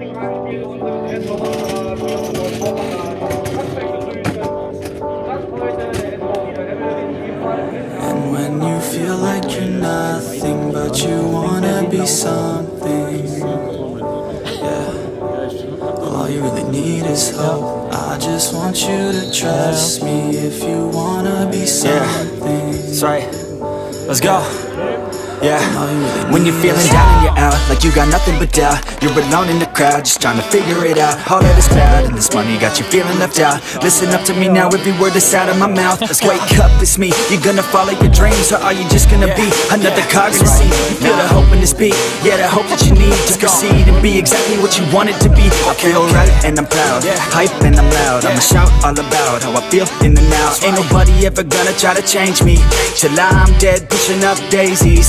And when you feel like you're nothing, but you wanna be something, yeah. All you really need is hope. I just want you to trust me if you wanna be something. Yeah. That's right. Let's go. Yeah. All you really When you're feeling down and you're out, like you got nothing but doubt. You're alone in the crowd, just trying to figure it out. All that is bad, and this money got you feeling left out. Listen up to me now, every word that's out of my mouth. Wake up, it's me, you're gonna follow your dreams Or are you just gonna be another cog in the scene? You feel the hope in this beat, yeah, the hope that you need To proceed and be exactly what you want it to be. I feel right, and I'm proud, hype and I'm loud. I'ma shout all about how I feel in the now. Ain't nobody ever gonna try to change me. Till I'm dead, pushing up daisies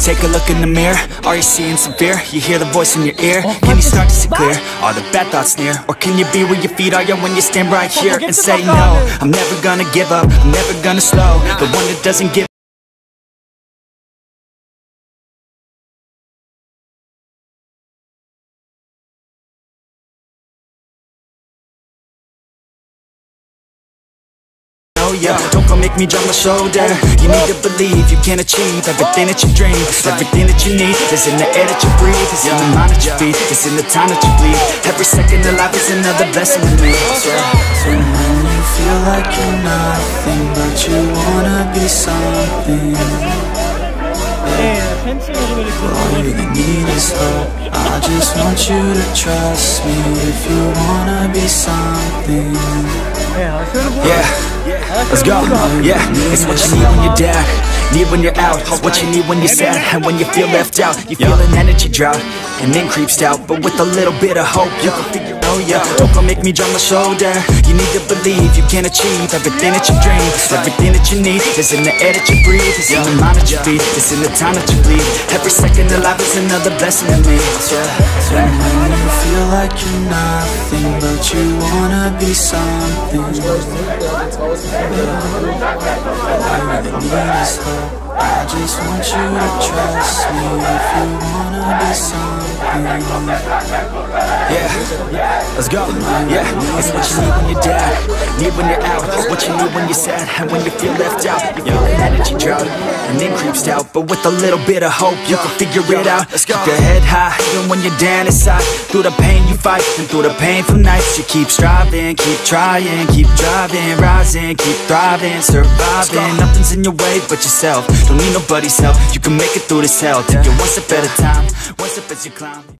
Take a look in the mirror, are you seeing some fear? You hear the voice in your ear, can you start to see clear? Are the bad thoughts near? Or can you be where your feet are, yeah, when you stand right here and say no I'm never gonna give up, I'm never gonna slow The one that doesn't give Oh, yeah, don't come make me drop my shoulder. You need to believe you can achieve everything that you dream. Everything that you need is in the air that you breathe. It's in the mind that you feed, it's in the time that you bleed. Every second of life is another blessing to me. So when you feel like you're nothing, but you wanna be something. All you need is hope. I just want you to trust me if you wanna be something. Yeah, let's go. Yeah, it's what you need when you're down, need when you're out. What you need when you're sad, and when you feel left out. You feel an energy drought, and then creeps out. But with a little bit of hope, you can figure. Oh yeah, don't come make me drop my shoulder. You need to believe you can achieve everything that you dream. Everything that you need is in the air that you breathe. It's in the mind that you feed. It's in the time that you bleed. Every second of life is another blessing to me. So when you feel like you're nothing, but you wanna be something. You really need hope. I just want you to trust me if you wanna be something. Yeah, let's go. Yeah, it's what you need when you're down, need when you're out. It's what you need when you're sad, and when you feel left out. You feel an energy drought, and then creeps out. But with a little bit of hope, you can figure it out. Let's go. Keep your head high, even when you're down inside. Through the pain you fight, and through the painful nights, you keep striving, keep trying, keep driving, rising, keep thriving, surviving. Nothing's in your way but yourself. Don't need nobody's help. You can make it through this hell. Take it one step at a time, one step as you climb.